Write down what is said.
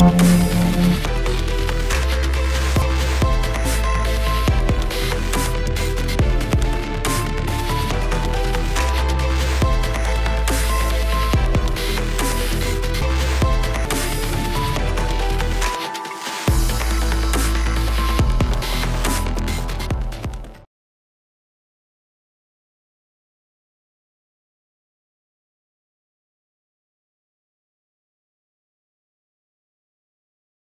you